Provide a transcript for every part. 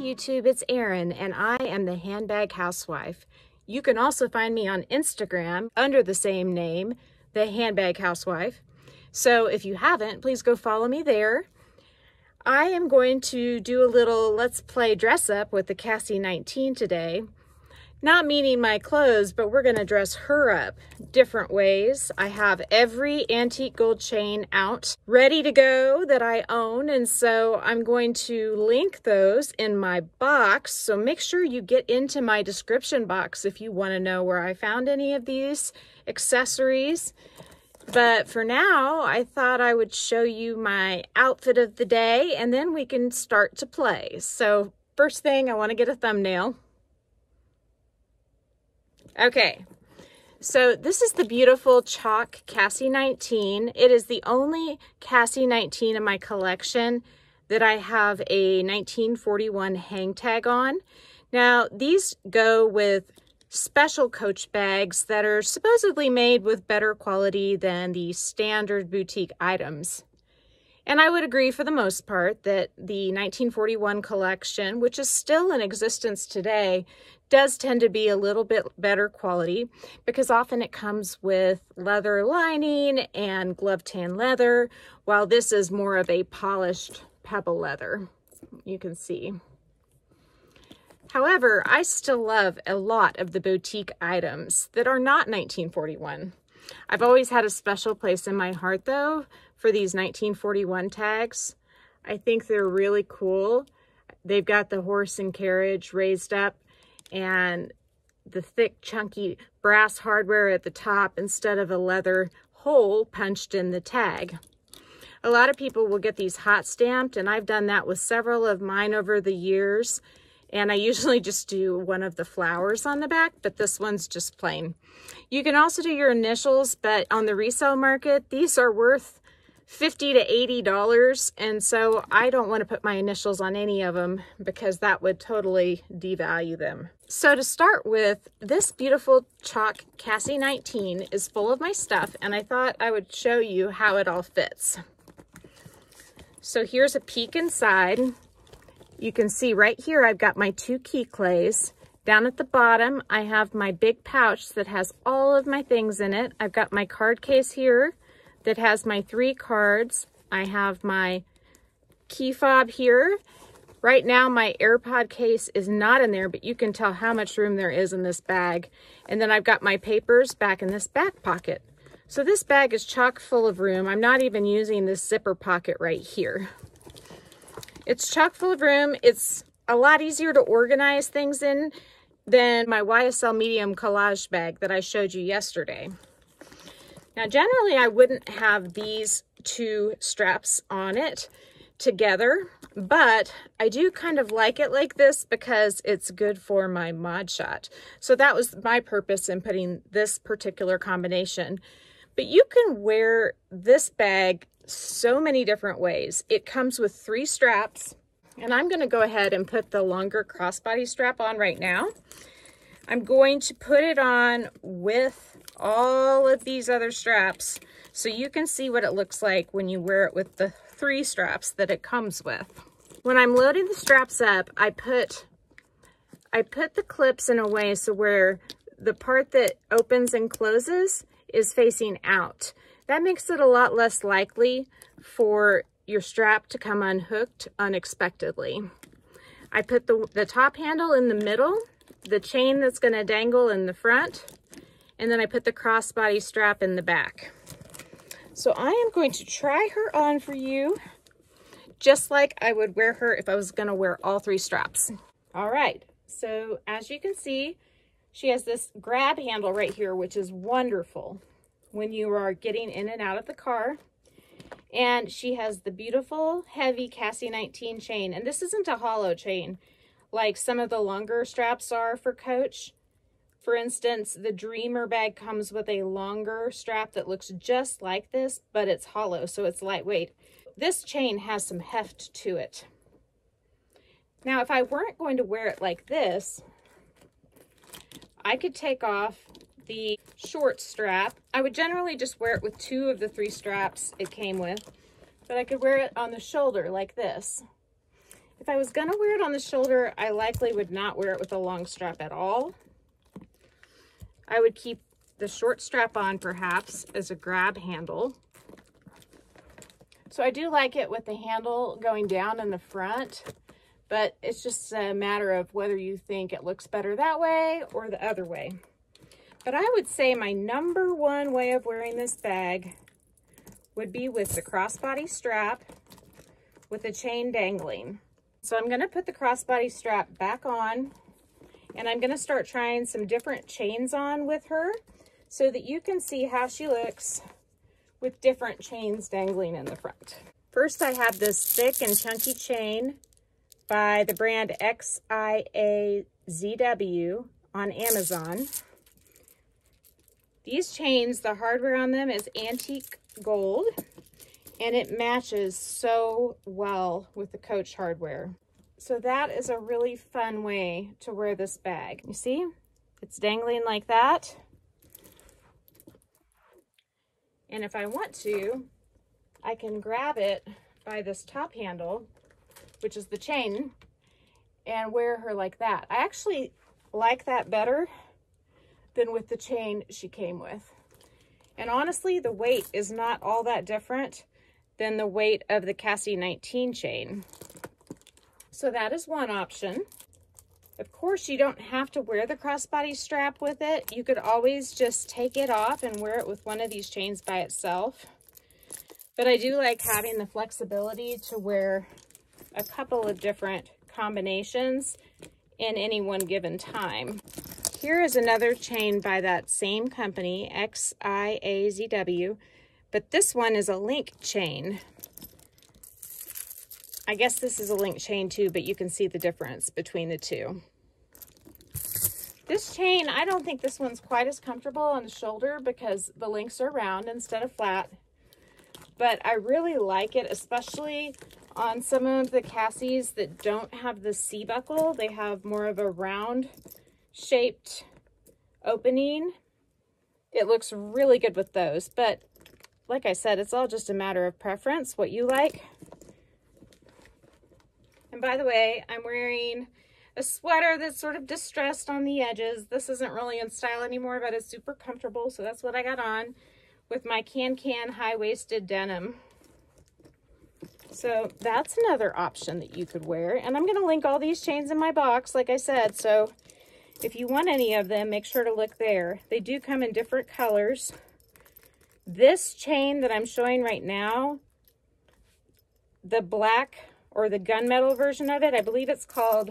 YouTube, it's Erin, and I am the Handbag Housewife. You can also find me on Instagram under the same name, the Handbag Housewife. So if you haven't, please go follow me there. I am going to do a little let's play dress up with the Cassie 19 today. Not meaning my clothes, but we're gonna dress her up different ways. I have every antique gold chain out ready to go that I own. And so I'm going to link those in my box. So make sure you get into my description box if you wanna know where I found any of these accessories. But for now, I thought I would show you my outfit of the day and then we can start to play. So first thing, I wanna get a thumbnail. Okay, so this is the beautiful chalk Cassie 19. It is the only Cassie 19 in my collection that I have a 1941 hang tag on. Now, these go with special coach bags that are supposedly made with better quality than the standard boutique items. And I would agree for the most part that the 1941 collection, which is still in existence today, does tend to be a little bit better quality because often it comes with leather lining and glove tan leather, while this is more of a polished pebble leather, you can see. However, I still love a lot of the boutique items that are not 1941. I've always had a special place in my heart, though, for these 1941 tags. I think they're really cool. They've got the horse and carriage raised up and the thick, chunky brass hardware at the top instead of a leather hole punched in the tag. A lot of people will get these hot stamped, and I've done that with several of mine over the years. And I usually just do one of the flowers on the back, but this one's just plain. You can also do your initials, but on the resale market, these are worth 50 to 80 dollars and so I don't want to put my initials on any of them because that would totally devalue them. So to start with, this beautiful chalk Cassie 19 is full of my stuff and I thought I would show you how it all fits. So here's a peek inside. You can see right here I've got my two key clays. Down at the bottom, I have my big pouch that has all of my things in it. I've got my card case here that has my three cards. I have my key fob here. Right now, my AirPod case is not in there, but you can tell how much room there is in this bag. And then I've got my papers back in this back pocket. So this bag is chock full of room. I'm not even using this zipper pocket right here. It's chock full of room. It's a lot easier to organize things in than my YSL medium College bag that I showed you yesterday. Now, generally, I wouldn't have these two straps on it together, but I do kind of like it like this because it's good for my Mod Shot. So that was my purpose in putting this particular combination. But you can wear this bag so many different ways. It comes with three straps, and I'm going to go ahead and put the longer crossbody strap on right now. I'm going to put it on with all of these other straps so you can see what it looks like when you wear it with the three straps that it comes with. When I'm loading the straps up, I put I put the clips in a way so where the part that opens and closes is facing out. That makes it a lot less likely for your strap to come unhooked unexpectedly. I put the, the top handle in the middle, the chain that's gonna dangle in the front, and then I put the crossbody strap in the back. So I am going to try her on for you, just like I would wear her if I was gonna wear all three straps. All right, so as you can see, she has this grab handle right here, which is wonderful when you are getting in and out of the car. And she has the beautiful, heavy Cassie 19 chain. And this isn't a hollow chain like some of the longer straps are for Coach. For instance, the Dreamer bag comes with a longer strap that looks just like this, but it's hollow, so it's lightweight. This chain has some heft to it. Now, if I weren't going to wear it like this, I could take off the short strap. I would generally just wear it with two of the three straps it came with, but I could wear it on the shoulder like this. If I was gonna wear it on the shoulder, I likely would not wear it with a long strap at all. I would keep the short strap on perhaps as a grab handle. So I do like it with the handle going down in the front, but it's just a matter of whether you think it looks better that way or the other way. But I would say my number one way of wearing this bag would be with the crossbody strap with the chain dangling. So I'm gonna put the crossbody strap back on and I'm gonna start trying some different chains on with her so that you can see how she looks with different chains dangling in the front. First, I have this thick and chunky chain by the brand XIAZW on Amazon. These chains, the hardware on them is antique gold and it matches so well with the Coach hardware. So that is a really fun way to wear this bag. You see, it's dangling like that. And if I want to, I can grab it by this top handle, which is the chain, and wear her like that. I actually like that better than with the chain she came with. And honestly, the weight is not all that different than the weight of the Cassie 19 chain. So that is one option. Of course, you don't have to wear the crossbody strap with it. You could always just take it off and wear it with one of these chains by itself. But I do like having the flexibility to wear a couple of different combinations in any one given time. Here is another chain by that same company, XIAZW, but this one is a link chain. I guess this is a link chain too, but you can see the difference between the two. This chain, I don't think this one's quite as comfortable on the shoulder because the links are round instead of flat. But I really like it, especially on some of the Cassies that don't have the C buckle. They have more of a round shaped opening. It looks really good with those, but like I said, it's all just a matter of preference, what you like. And by the way, I'm wearing a sweater that's sort of distressed on the edges. This isn't really in style anymore, but it's super comfortable, so that's what I got on with my KanCan high-waisted denim. So that's another option that you could wear. And I'm going to link all these chains in my box, like I said. So if you want any of them, make sure to look there. They do come in different colors. This chain that I'm showing right now, the black or the gunmetal version of it, I believe it's called,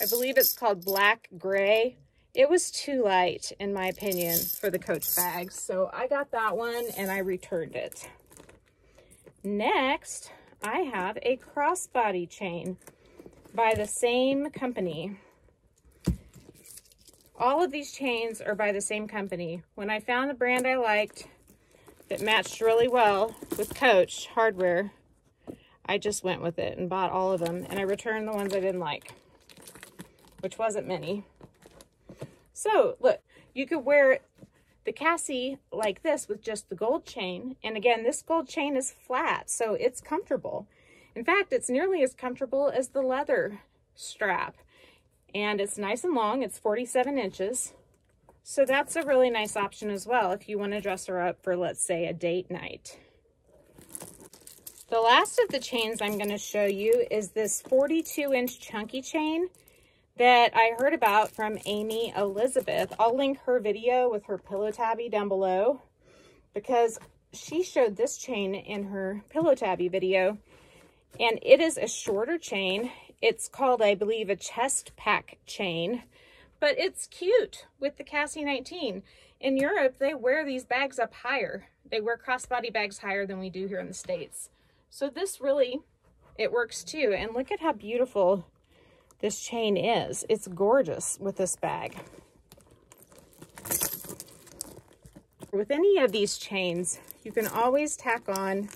I believe it's called black gray. It was too light, in my opinion, for the Coach bag. So I got that one and I returned it. Next, I have a crossbody chain by the same company. All of these chains are by the same company. When I found the brand I liked that matched really well with Coach hardware, I just went with it and bought all of them. And I returned the ones I didn't like, which wasn't many. So look, you could wear the Cassie like this with just the gold chain. And again, this gold chain is flat, so it's comfortable. In fact, it's nearly as comfortable as the leather strap and it's nice and long. It's 47 inches. So that's a really nice option as well if you want to dress her up for, let's say, a date night. The last of the chains I'm going to show you is this 42 inch chunky chain that I heard about from Amy Elizabeth. I'll link her video with her pillow tabby down below because she showed this chain in her pillow tabby video and it is a shorter chain it's called, I believe, a chest pack chain, but it's cute with the Cassie 19. In Europe, they wear these bags up higher. They wear crossbody bags higher than we do here in the States. So this really, it works too. And look at how beautiful this chain is. It's gorgeous with this bag. With any of these chains, you can always tack on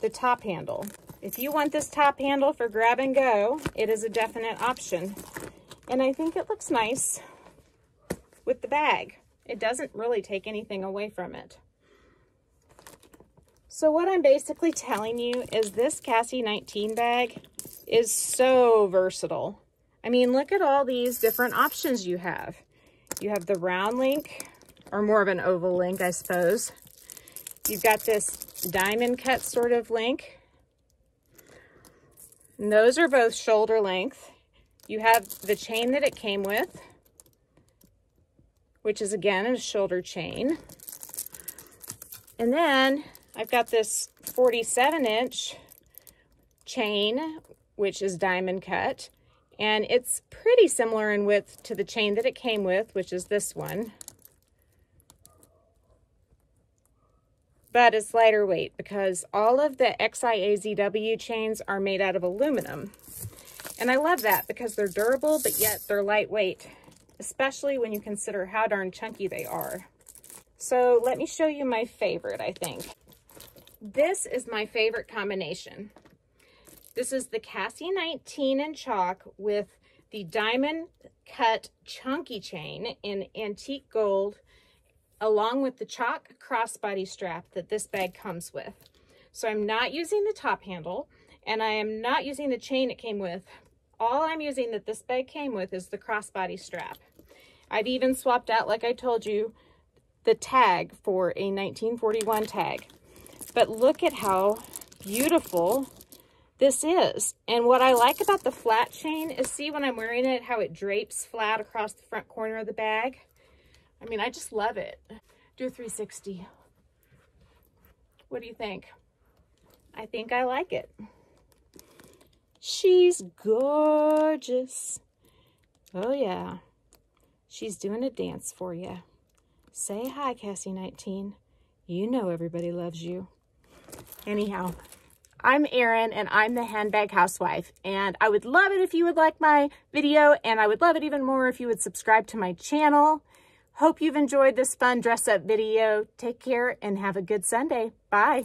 the top handle. If you want this top handle for grab and go, it is a definite option. And I think it looks nice with the bag. It doesn't really take anything away from it. So what I'm basically telling you is this Cassie 19 bag is so versatile. I mean, look at all these different options you have. You have the round link, or more of an oval link, I suppose. You've got this diamond cut sort of link. And those are both shoulder length. You have the chain that it came with, which is again a shoulder chain. And then I've got this 47 inch chain, which is diamond cut. And it's pretty similar in width to the chain that it came with, which is this one. But it's lighter weight because all of the XIAZW chains are made out of aluminum. And I love that because they're durable, but yet they're lightweight, especially when you consider how darn chunky they are. So let me show you my favorite, I think. This is my favorite combination. This is the Cassie 19 in chalk with the diamond cut chunky chain in antique gold along with the chalk crossbody strap that this bag comes with. So I'm not using the top handle and I am not using the chain it came with. All I'm using that this bag came with is the crossbody strap. I've even swapped out, like I told you, the tag for a 1941 tag. But look at how beautiful this is. And what I like about the flat chain is see when I'm wearing it, how it drapes flat across the front corner of the bag. I mean, I just love it. Do a 360. What do you think? I think I like it. She's gorgeous. Oh yeah. She's doing a dance for you. Say hi, Cassie 19. You know everybody loves you. Anyhow, I'm Erin and I'm the Handbag Housewife and I would love it if you would like my video and I would love it even more if you would subscribe to my channel. Hope you've enjoyed this fun dress up video. Take care and have a good Sunday. Bye.